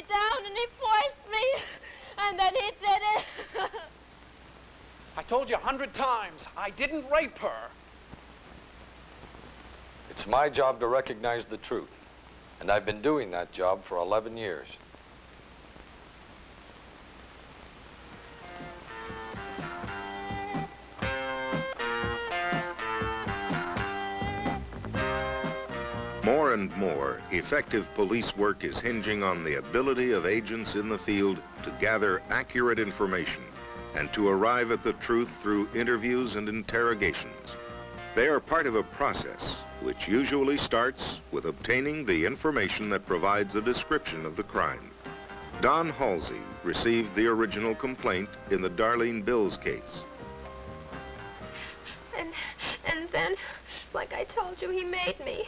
me down and he forced me. And then he did it. I told you a hundred times, I didn't rape her. It's my job to recognize the truth. And I've been doing that job for 11 years. More effective police work is hinging on the ability of agents in the field to gather accurate information and to arrive at the truth through interviews and interrogations. They are part of a process which usually starts with obtaining the information that provides a description of the crime. Don Halsey received the original complaint in the Darlene Bills case. And, and then, like I told you, he made me.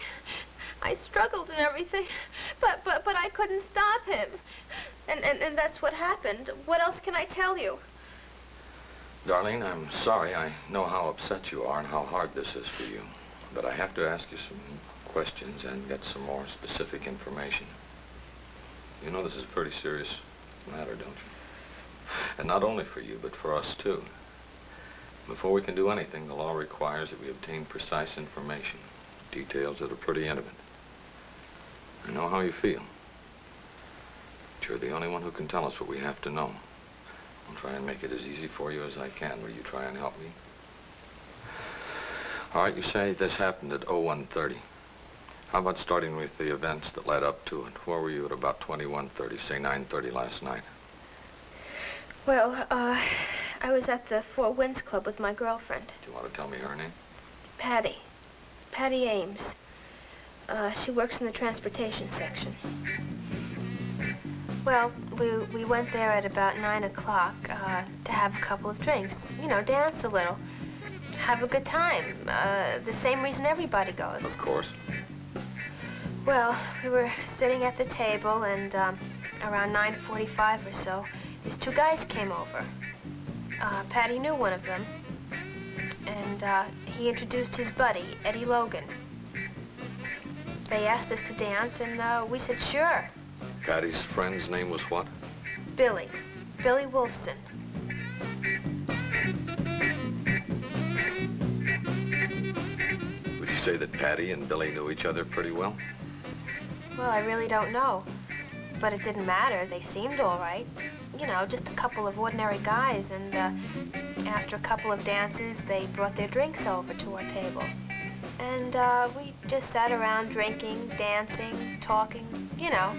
I struggled and everything, but, but, but I couldn't stop him. And, and, and that's what happened. What else can I tell you? Darlene, I'm sorry. I know how upset you are and how hard this is for you. But I have to ask you some questions and get some more specific information. You know this is a pretty serious matter, don't you? And not only for you, but for us, too. Before we can do anything, the law requires that we obtain precise information, details that are pretty intimate. I know how you feel. But you're the only one who can tell us what we have to know. I'll try and make it as easy for you as I can. Will you try and help me? All right, you say this happened at 0130. How about starting with the events that led up to it? Where were you at about 2130, say 930 last night? Well, uh, I was at the Four Winds Club with my girlfriend. Do you want to tell me her name? Patty. Patty Ames. Uh, she works in the transportation section. Well, we, we went there at about 9 o'clock uh, to have a couple of drinks. You know, dance a little. Have a good time. Uh, the same reason everybody goes. Of course. Well, we were sitting at the table, and um, around 9.45 or so, these two guys came over. Uh, Patty knew one of them, and uh, he introduced his buddy, Eddie Logan. They asked us to dance, and uh, we said sure. Patty's friend's name was what? Billy. Billy Wolfson. Would you say that Patty and Billy knew each other pretty well? Well, I really don't know. But it didn't matter. They seemed all right. You know, just a couple of ordinary guys, and uh, after a couple of dances, they brought their drinks over to our table. And uh, we just sat around drinking, dancing, talking, you know.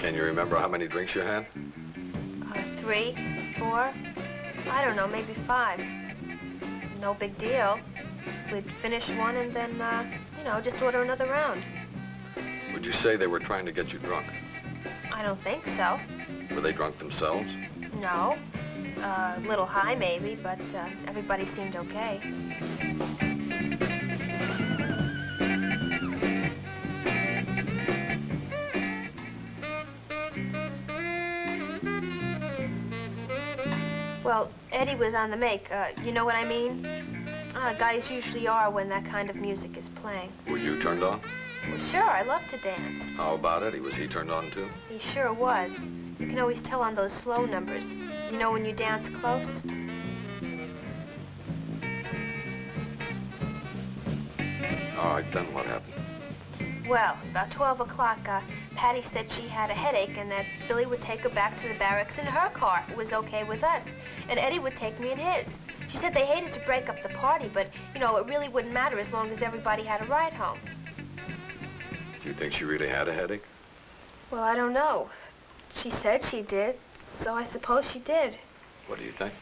Can you remember how many drinks you had? Uh, three, four, I don't know, maybe five. No big deal. We'd finish one and then, uh, you know, just order another round. Would you say they were trying to get you drunk? I don't think so. Were they drunk themselves? No. Uh, a little high, maybe, but uh, everybody seemed okay. Well, Eddie was on the make. Uh, you know what I mean? Uh, guys usually are when that kind of music is playing. Were you turned on? Well, sure, I love to dance. How about Eddie? Was he turned on too? He sure was. You can always tell on those slow numbers. You know when you dance close? All right, then what happened? Well, about 12 o'clock, uh, Patty said she had a headache and that Billy would take her back to the barracks in her car. It was okay with us. And Eddie would take me in his. She said they hated to break up the party, but, you know, it really wouldn't matter as long as everybody had a ride home. Do you think she really had a headache? Well, I don't know. She said she did, so I suppose she did. What do you think?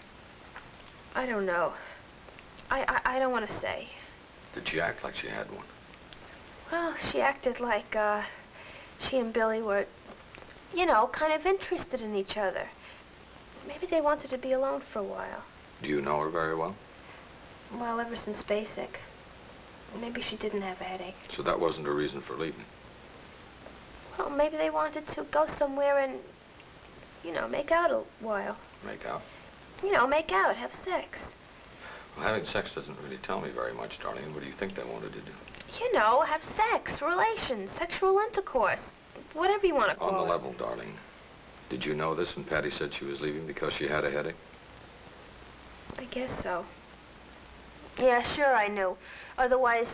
I don't know. I, I, I don't want to say. Did she act like she had one? Well, she acted like, uh, she and Billy were, you know, kind of interested in each other. Maybe they wanted to be alone for a while. Do you know her very well? Well, ever since basic. Maybe she didn't have a headache. So that wasn't a reason for leaving? Well, maybe they wanted to go somewhere and, you know, make out a while. Make out? You know, make out, have sex. Well, having sex doesn't really tell me very much, Darlene. What do you think they wanted to do? You know, have sex, relations, sexual intercourse, whatever you want to call it. On the it. level, Darlene. Did you know this when Patty said she was leaving because she had a headache? I guess so. Yeah, sure I knew. Otherwise,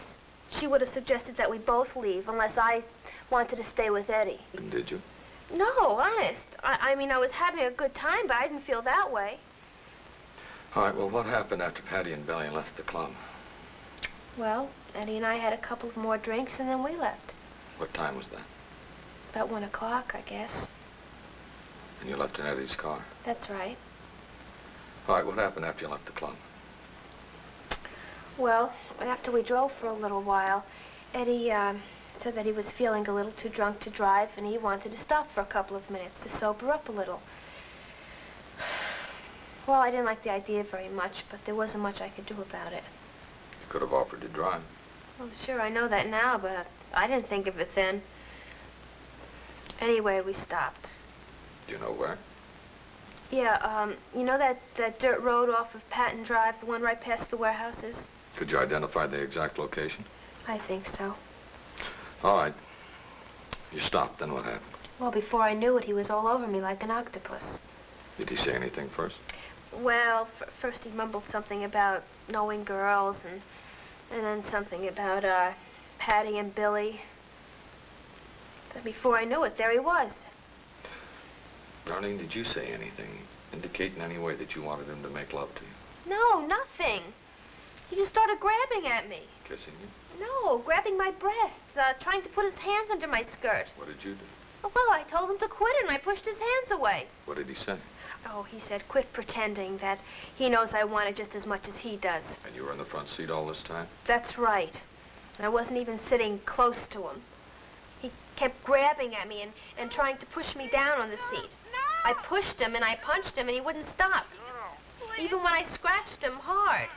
she would have suggested that we both leave unless I wanted to stay with Eddie. And did you? No, honest. I, I mean, I was having a good time, but I didn't feel that way. All right, well, what happened after Patty and Billy left the club? Well, Eddie and I had a couple of more drinks, and then we left. What time was that? About one o'clock, I guess. And you left in Eddie's car? That's right. All right, what happened after you left the club? Well, after we drove for a little while, Eddie uh, said that he was feeling a little too drunk to drive, and he wanted to stop for a couple of minutes to sober up a little. Well, I didn't like the idea very much, but there wasn't much I could do about it. You could have offered to drive. Well, sure, I know that now, but I didn't think of it then. Anyway, we stopped. Do you know where? Yeah, um, you know that, that dirt road off of Patton Drive, the one right past the warehouses? Could you identify the exact location? I think so. All right. You stopped, then what happened? Well, before I knew it, he was all over me like an octopus. Did he say anything first? Well, f first he mumbled something about knowing girls, and and then something about uh, Patty and Billy. But before I knew it, there he was. Darlene, did you say anything, indicate in any way that you wanted him to make love to you? No, nothing. He just started grabbing at me. Kissing you? No, grabbing my breasts, uh, trying to put his hands under my skirt. What did you do? Well, I told him to quit, and I pushed his hands away. What did he say? Oh, he said, quit pretending that he knows I want it just as much as he does. And you were in the front seat all this time? That's right. And I wasn't even sitting close to him. He kept grabbing at me and, and trying to push me down on the seat. I pushed him and I punched him and he wouldn't stop. Even when I scratched him hard.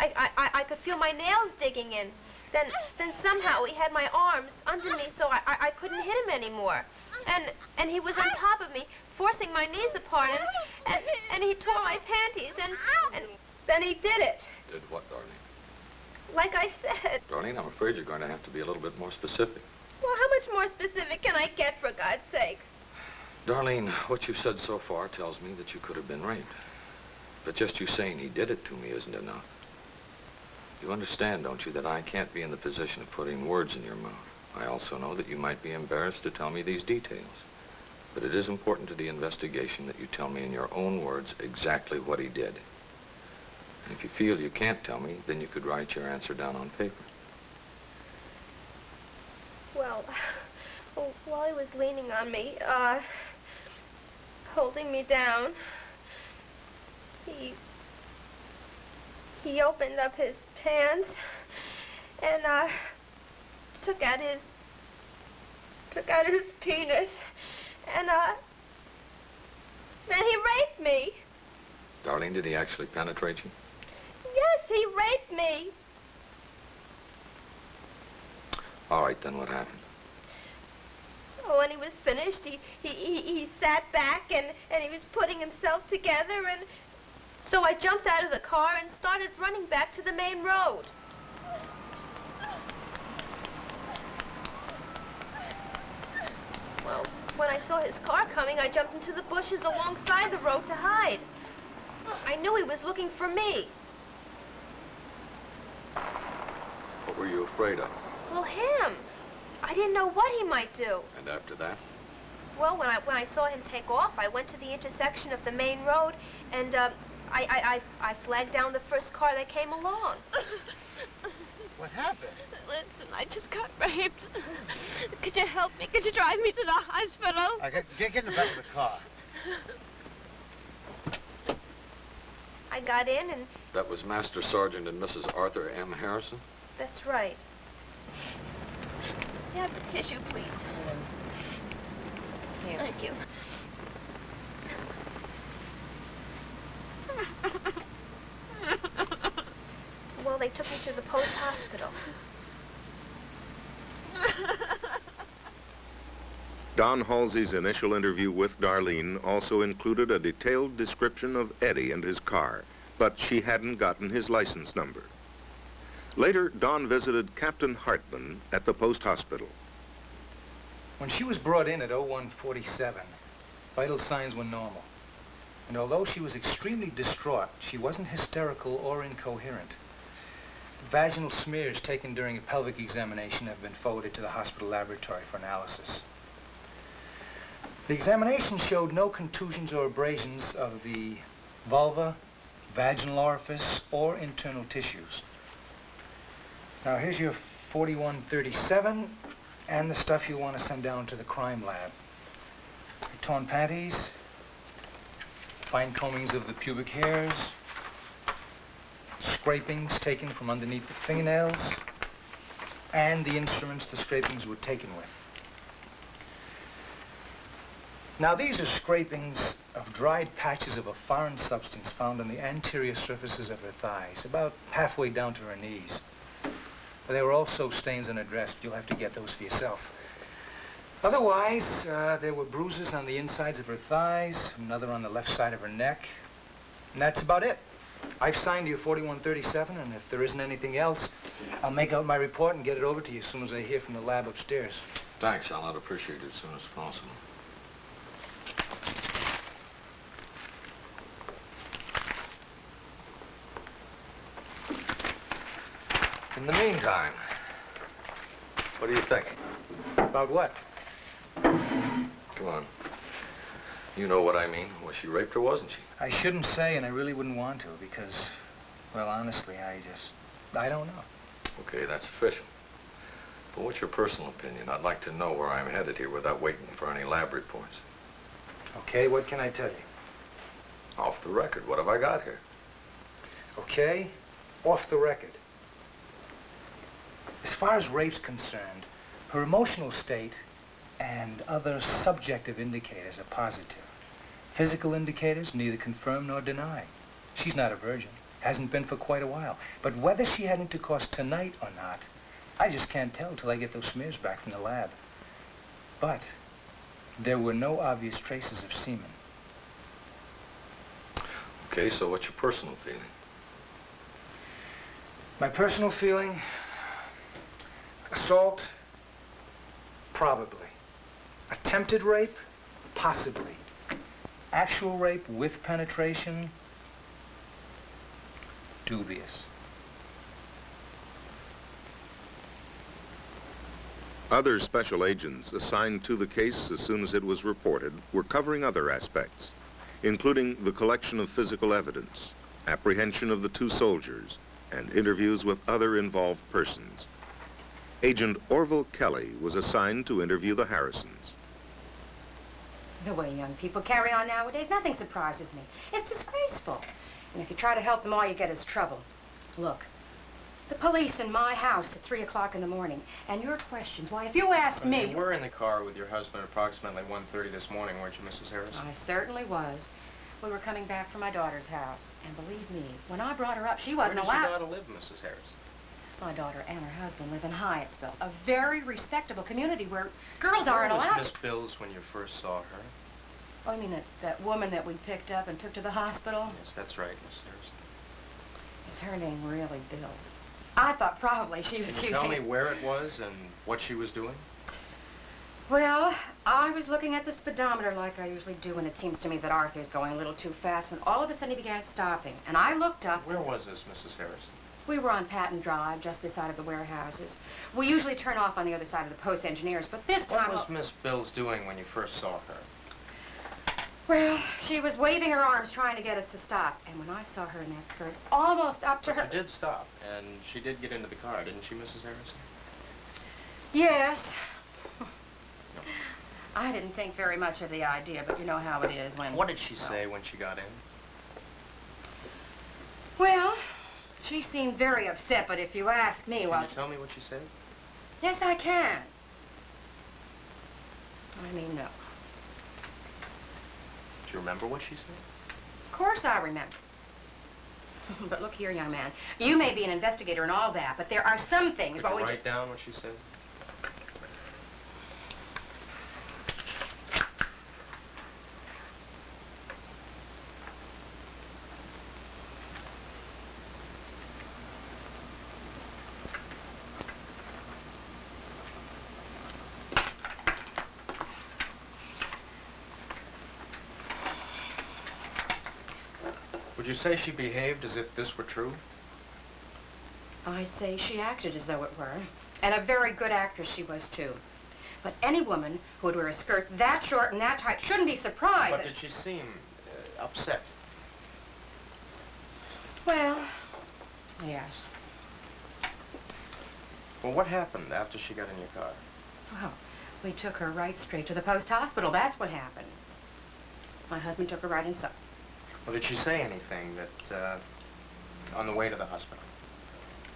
I, I, I, I could feel my nails digging in. Then, then somehow he had my arms under me so I, I, I couldn't hit him anymore. And, and he was on top of me, forcing my knees apart, and, and, and he tore my panties, and, and then he did it. Did what, Darlene? Like I said. Darlene, I'm afraid you're going to have to be a little bit more specific. Well, how much more specific can I get, for God's sakes? Darlene, what you've said so far tells me that you could have been raped. But just you saying he did it to me isn't enough. You understand, don't you, that I can't be in the position of putting words in your mouth. I also know that you might be embarrassed to tell me these details. But it is important to the investigation that you tell me in your own words exactly what he did. And if you feel you can't tell me, then you could write your answer down on paper. Well, oh, while he was leaning on me, uh, holding me down, he, he opened up his pants and, uh, took out his, took out his penis and, uh, then he raped me. Darlene, did he actually penetrate you? Yes, he raped me. All right, then what happened? Oh, when he was finished, he, he, he, he sat back and, and he was putting himself together and so I jumped out of the car and started running back to the main road. Well, when I saw his car coming, I jumped into the bushes alongside the road to hide. I knew he was looking for me. What were you afraid of? Well, him. I didn't know what he might do. And after that? Well, when I when I saw him take off, I went to the intersection of the main road, and uh, I, I I I flagged down the first car that came along. What happened? Listen, I just got raped. Could you help me? Could you drive me to the hospital? I get, get, get in the back of the car. I got in, and That was Master Sergeant and Mrs. Arthur M. Harrison? that's right. Do you have a tissue, please? Here. Thank you. Well, they took me to the post hospital. Don Halsey's initial interview with Darlene also included a detailed description of Eddie and his car, but she hadn't gotten his license number. Later, Don visited Captain Hartman at the post hospital. When she was brought in at 0147, Vital signs were normal. And although she was extremely distraught, she wasn't hysterical or incoherent. Vaginal smears taken during a pelvic examination have been forwarded to the hospital laboratory for analysis. The examination showed no contusions or abrasions of the vulva, vaginal orifice, or internal tissues. Now, here's your 4137 and the stuff you want to send down to the crime lab. Torn panties, fine combings of the pubic hairs, scrapings taken from underneath the fingernails, and the instruments the scrapings were taken with. Now, these are scrapings of dried patches of a foreign substance found on the anterior surfaces of her thighs, about halfway down to her knees. But There were also stains on her dress, you'll have to get those for yourself. Otherwise, uh, there were bruises on the insides of her thighs, another on the left side of her neck, and that's about it. I've signed you 4137, and if there isn't anything else, I'll make out my report and get it over to you as soon as I hear from the lab upstairs. Thanks, Al. I'd appreciate it as soon as possible. In the meantime, what do you think? About what? Come on. You know what I mean. Was she raped or wasn't she? I shouldn't say, and I really wouldn't want to, because, well, honestly, I just, I don't know. Okay, that's official. But what's your personal opinion? I'd like to know where I'm headed here without waiting for any lab reports. Okay, what can I tell you? Off the record, what have I got here? Okay, off the record. As far as rape's concerned, her emotional state and other subjective indicators are positive. Physical indicators neither confirm nor deny. She's not a virgin, hasn't been for quite a while. But whether she had intercourse tonight or not, I just can't tell till I get those smears back from the lab. But there were no obvious traces of semen. Okay, so what's your personal feeling? My personal feeling, assault, probably. Attempted rape, possibly. Actual rape with penetration, dubious. Other special agents assigned to the case as soon as it was reported were covering other aspects, including the collection of physical evidence, apprehension of the two soldiers, and interviews with other involved persons. Agent Orville Kelly was assigned to interview the Harrisons. The way young people carry on nowadays, nothing surprises me. It's disgraceful. And if you try to help them, all you get is trouble. Look, the police in my house at 3 o'clock in the morning, and your questions, why, if you ask Well, me... You were in the car with your husband at approximately 1.30 this morning, weren't you, Mrs. Harris? I certainly was. We were coming back from my daughter's house. And believe me, when I brought her up, she wasn't Where does allowed... your daughter live, Mrs. Harris? My daughter and her husband live in Hyattsville, a very respectable community where girls aren't Where was allowed... Miss Bills when you first saw her? Oh, I mean, that, that woman that we picked up and took to the hospital? Yes, that's right, Miss Harrison. Is her name really Bills? I thought probably she was Can you using... tell me where it was and what she was doing? Well, I was looking at the speedometer like I usually do, and it seems to me that Arthur's going a little too fast when all of a sudden he began stopping. And I looked up... Where was this, Mrs. Harris? We were on Patton Drive, just this side of the warehouses. We usually turn off on the other side of the post engineers, but this time... What was Miss Bills doing when you first saw her? Well, she was waving her arms trying to get us to stop. And when I saw her in that skirt, almost up to But her... she did stop, and she did get into the car, didn't she, Mrs. Harrison? Yes. I didn't think very much of the idea, but you know how it is when... What did she say when she got in? Well, she seemed very upset, but if you ask me, Can well... you tell me what she said? Yes, I can. I mean, no. Do you remember what she said? Of course I remember. but look here, young man. You may be an investigator and all that, but there are some things... Could you we write just- down what she said? Would you say she behaved as if this were true? I say she acted as though it were. And a very good actress she was, too. But any woman who would wear a skirt that short and that tight shouldn't be surprised. But did she seem uh, upset? Well, yes. Well, what happened after she got in your car? Well, we took her right straight to the post hospital. That's what happened. My husband took her right inside. Well, did she say anything that, uh, on the way to the hospital?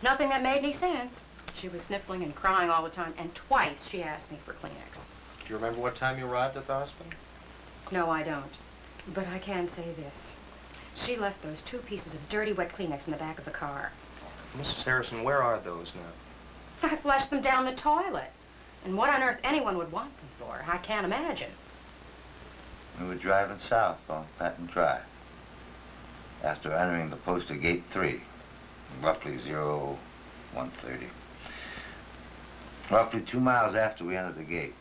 Nothing that made any sense. She was sniffling and crying all the time, and twice she asked me for Kleenex. Do you remember what time you arrived at the hospital? No, I don't. But I can say this. She left those two pieces of dirty, wet Kleenex in the back of the car. Mrs. Harrison, where are those now? I flushed them down the toilet. And what on earth anyone would want them for, I can't imagine. We were driving south on Patton Drive. After entering the post at gate three, roughly zero one thirty. Roughly two miles after we entered the gate,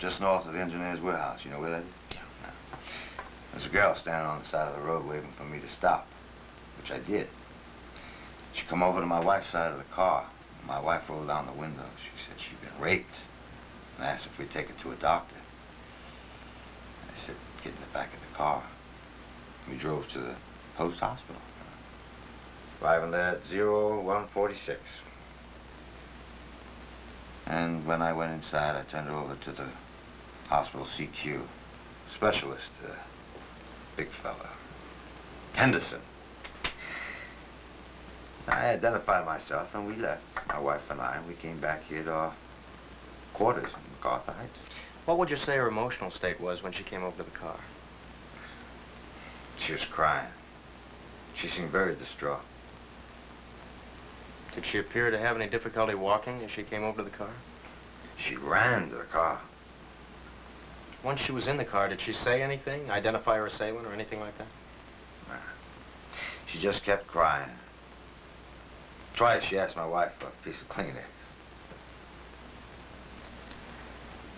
just north of the engineer's warehouse. You know where that is? Yeah. There's a girl standing on the side of the road waiting for me to stop, which I did. She come over to my wife's side of the car. My wife rolled down the window. She said she'd been raped and asked if we'd take her to a doctor. I said, get in the back of the car. We drove to the post hospital. Arriving there at 0146. And when I went inside, I turned over to the hospital CQ specialist, uh, big fella, Henderson. I identified myself and we left, my wife and I, and we came back here to our quarters in MacArthur Heights. What would you say her emotional state was when she came over to the car? She was crying. She seemed very distraught. Did she appear to have any difficulty walking as she came over to the car? She ran to the car. Once she was in the car, did she say anything? Identify her assailant or anything like that? She just kept crying. Twice she asked my wife for a piece of Kleenex.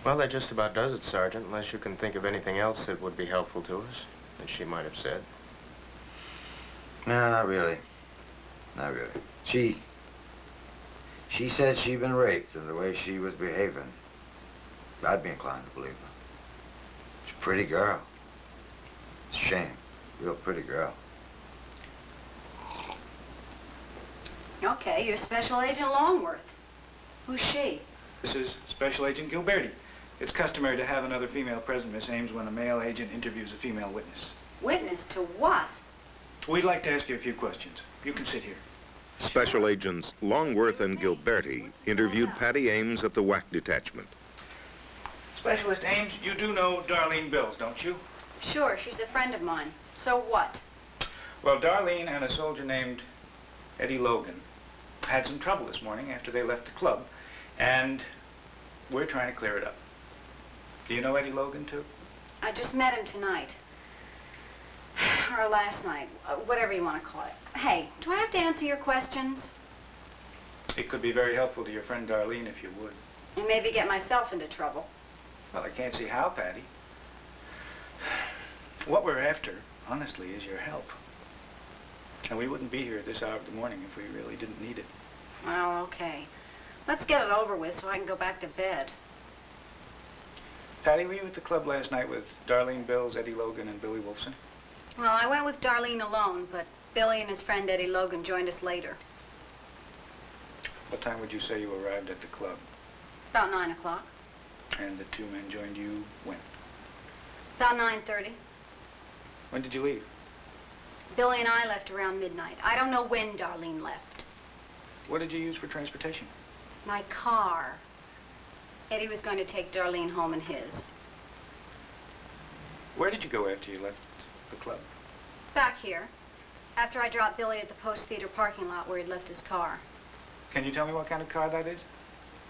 Well, that just about does it, Sergeant, unless you can think of anything else that would be helpful to us, that she might have said. No, not really. Not really. She... She said she'd been raped and the way she was behaving. I'd be inclined to believe her. She's a pretty girl. It's a shame. Real pretty girl. Okay, you're Special Agent Longworth. Who's she? This is Special Agent Gilberti. It's customary to have another female present, Miss Ames, when a male agent interviews a female witness. Witness to what? We'd like to ask you a few questions. You can sit here. Special Agents Longworth and Gilberti interviewed Patty Ames at the WAC detachment. Specialist Ames, you do know Darlene Bills, don't you? Sure, she's a friend of mine. So what? Well, Darlene and a soldier named Eddie Logan had some trouble this morning after they left the club, and we're trying to clear it up. Do you know Eddie Logan, too? I just met him tonight. Or last night, uh, whatever you want to call it. Hey, do I have to answer your questions? It could be very helpful to your friend Darlene if you would. And maybe get myself into trouble. Well, I can't see how, Patty. What we're after, honestly, is your help. And we wouldn't be here at this hour of the morning if we really didn't need it. Well, okay. Let's get it over with so I can go back to bed. Patty, were you at the club last night with Darlene Bills, Eddie Logan, and Billy Wolfson? Well, I went with Darlene alone, but Billy and his friend Eddie Logan joined us later. What time would you say you arrived at the club? About 9 o'clock. And the two men joined you when? About 9.30. When did you leave? Billy and I left around midnight. I don't know when Darlene left. What did you use for transportation? My car. Eddie was going to take Darlene home in his. Where did you go after you left the club? Back here. After I dropped Billy at the Post Theater parking lot where he'd left his car. Can you tell me what kind of car that is?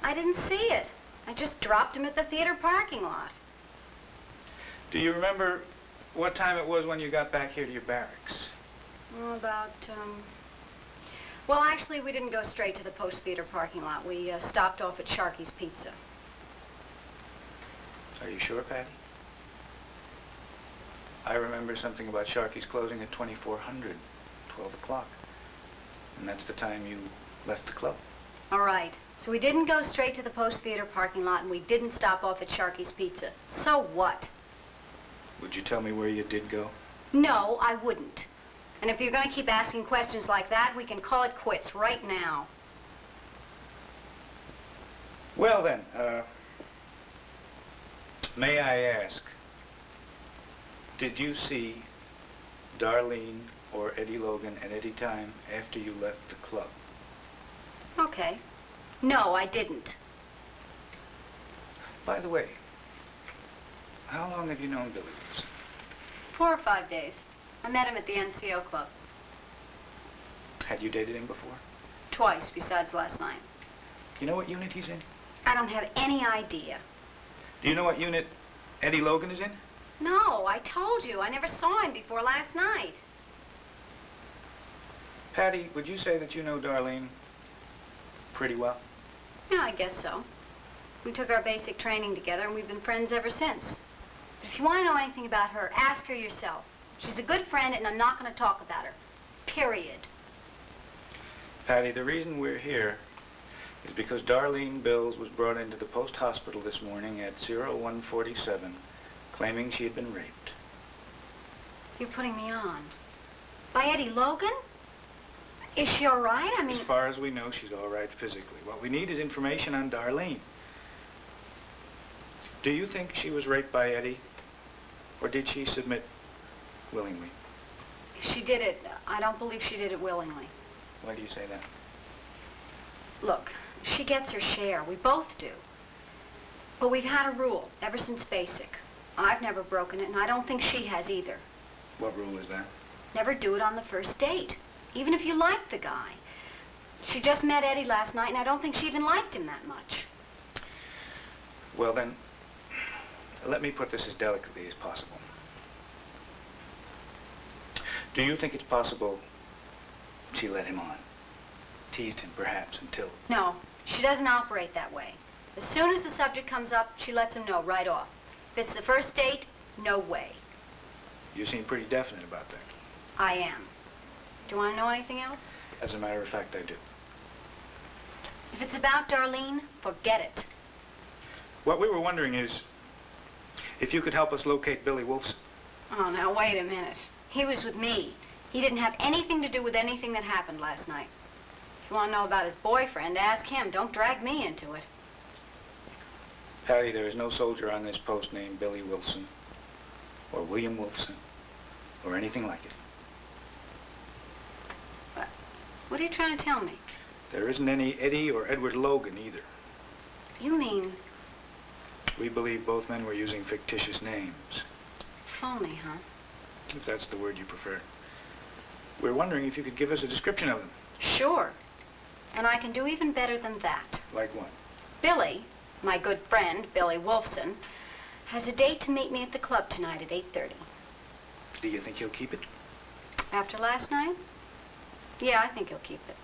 I didn't see it. I just dropped him at the theater parking lot. Do you remember what time it was when you got back here to your barracks? Oh, about, um... Well, actually, we didn't go straight to the Post Theater parking lot. We uh, stopped off at Sharky's Pizza. Are you sure, Patty? I remember something about Sharky's closing at 2400, 12 o'clock. And that's the time you left the club. All right. So we didn't go straight to the Post Theater parking lot, and we didn't stop off at Sharky's Pizza. So what? Would you tell me where you did go? No, I wouldn't. And if you're going to keep asking questions like that, we can call it quits right now. Well then, uh, may I ask, did you see Darlene or Eddie Logan at any time after you left the club? Okay. No, I didn't. By the way, how long have you known Billy Wilson? Four or five days. I met him at the NCO club. Had you dated him before? Twice, besides last night. You know what unit he's in? I don't have any idea. Do you know what unit Eddie Logan is in? No, I told you. I never saw him before last night. Patty, would you say that you know Darlene pretty well? Yeah, I guess so. We took our basic training together, and we've been friends ever since. But if you want to know anything about her, ask her yourself. She's a good friend, and I'm not going to talk about her. Period. Patty, the reason we're here is because Darlene Bills was brought into the post hospital this morning at 0147, claiming she had been raped. You're putting me on. By Eddie Logan? Is she all right? I mean... As far as we know, she's all right physically. What we need is information on Darlene. Do you think she was raped by Eddie? Or did she submit willingly? She did it, I don't believe she did it willingly. Why do you say that? Look, she gets her share. We both do. But we've had a rule ever since basic. I've never broken it, and I don't think she has either. What rule is that? Never do it on the first date, even if you like the guy. She just met Eddie last night, and I don't think she even liked him that much. Well, then, let me put this as delicately as possible. Do you think it's possible she led him on? Teased him, perhaps, until... No, she doesn't operate that way. As soon as the subject comes up, she lets him know right off. If it's the first date, no way. You seem pretty definite about that. I am. Do you want to know anything else? As a matter of fact, I do. If it's about Darlene, forget it. What we were wondering is if you could help us locate Billy Wolfson. Oh, now, wait a minute. He was with me. He didn't have anything to do with anything that happened last night. If you want to know about his boyfriend, ask him. Don't drag me into it. Patty, there is no soldier on this post named Billy Wilson, or William Wolfson, or anything like it. What? What are you trying to tell me? There isn't any Eddie or Edward Logan either. You mean We believe both men were using fictitious names, phony, huh? if that's the word you prefer. We're wondering if you could give us a description of them. Sure. And I can do even better than that. Like what? Billy, my good friend, Billy Wolfson, has a date to meet me at the club tonight at 8.30. Do you think he'll keep it? After last night? Yeah, I think he'll keep it.